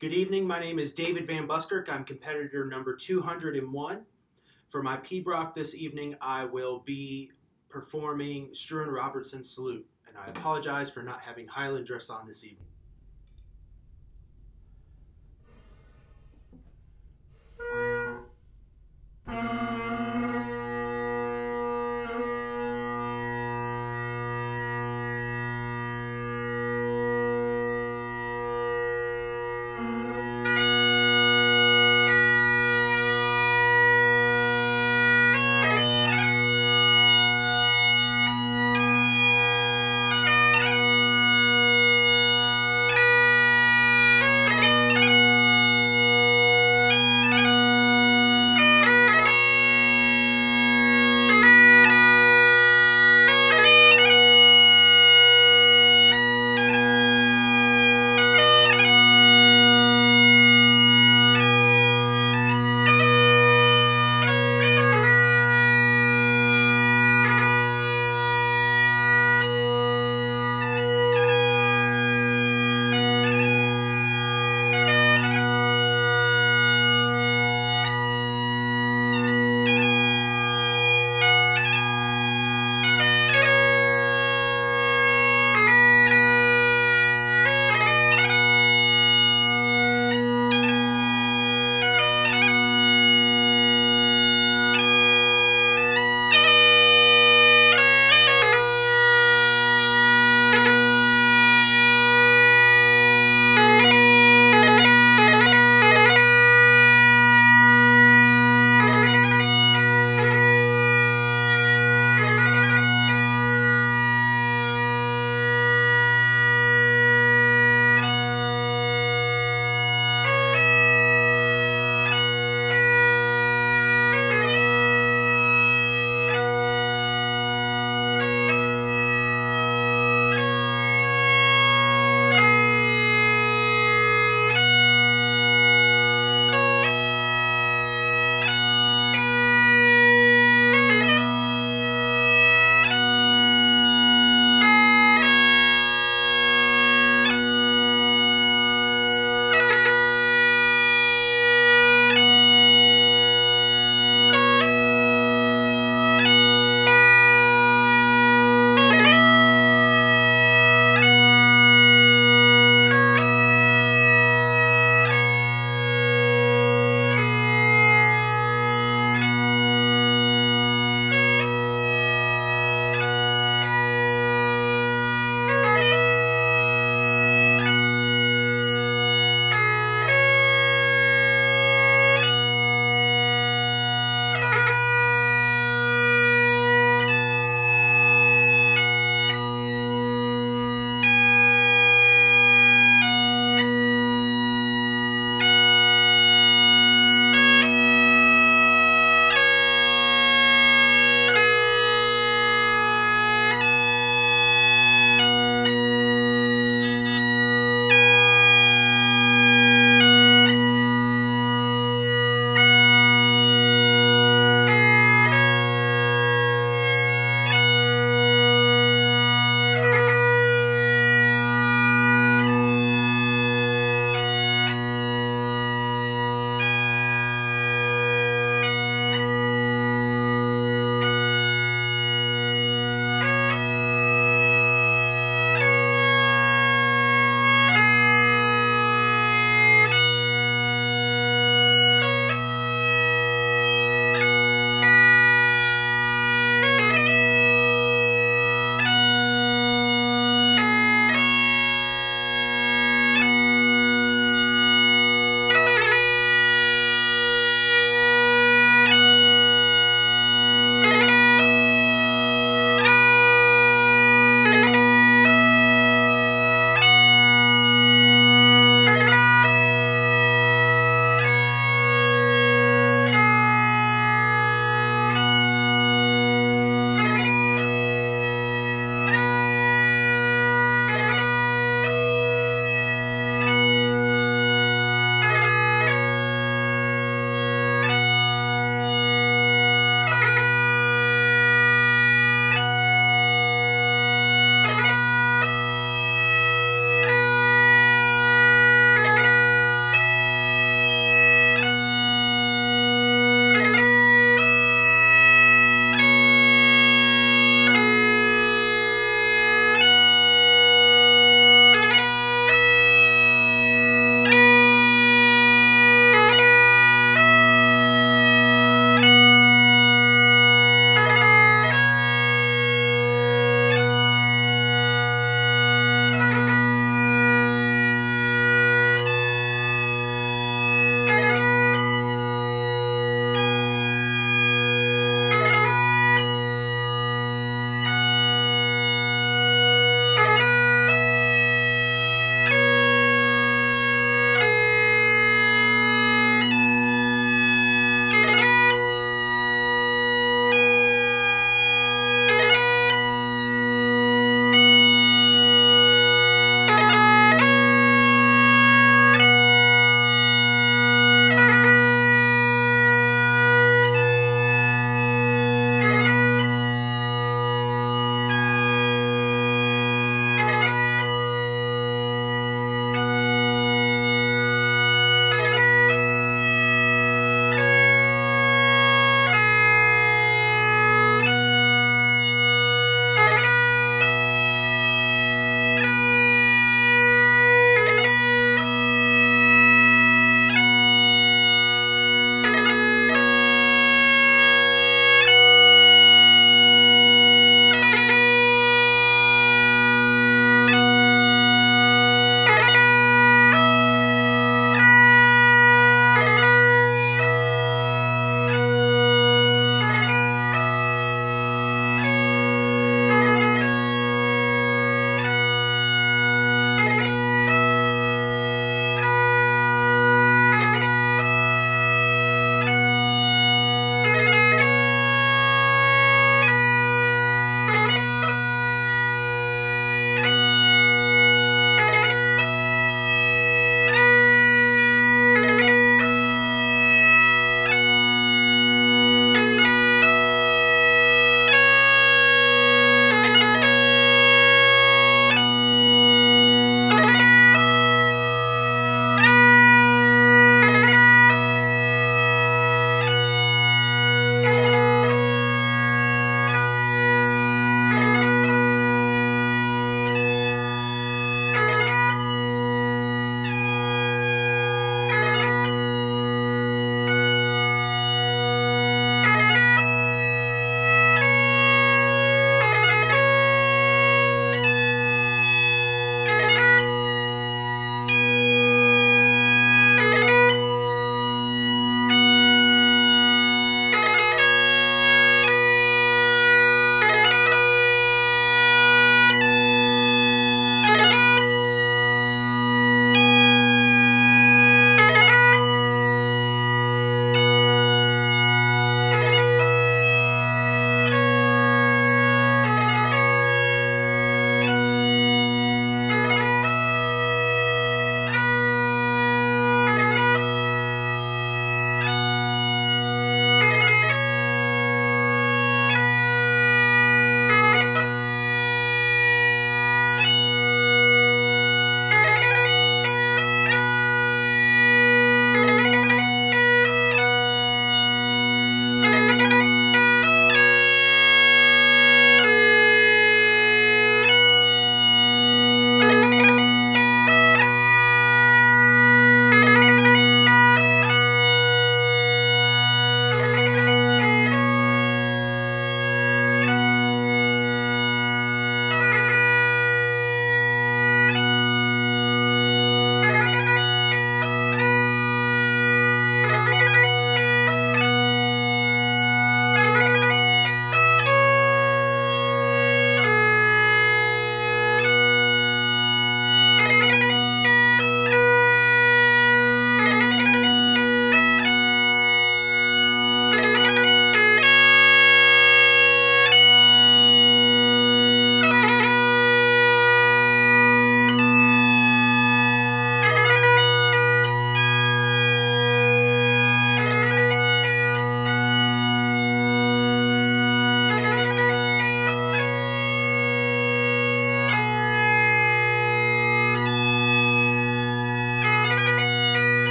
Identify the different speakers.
Speaker 1: Good evening. My name is David Van Buskirk. I'm competitor number 201. For my piobaireachd this evening, I will be performing Struan Robertson Salute, and I apologize for not having Highland dress on this evening.